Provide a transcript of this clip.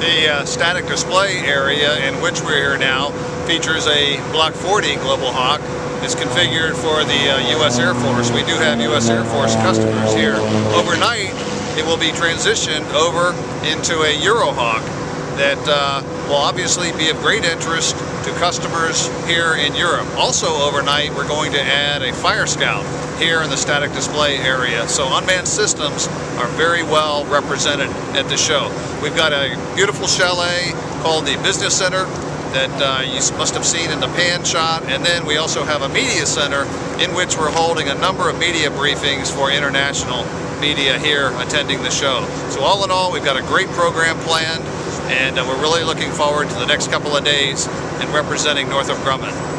The uh, static display area in which we're here now features a Block 40 Global Hawk. It's configured for the uh, U.S. Air Force. We do have U.S. Air Force customers here. Overnight, it will be transitioned over into a Eurohawk that uh, will obviously be of great interest to customers here in Europe. Also overnight, we're going to add a Fire Scout here in the static display area. So unmanned systems are very well represented at the show. We've got a beautiful chalet called the Business Center that uh, you must have seen in the pan shot. And then we also have a media center in which we're holding a number of media briefings for international media here attending the show. So all in all, we've got a great program planned and uh, we're really looking forward to the next couple of days in representing Northrop Grumman.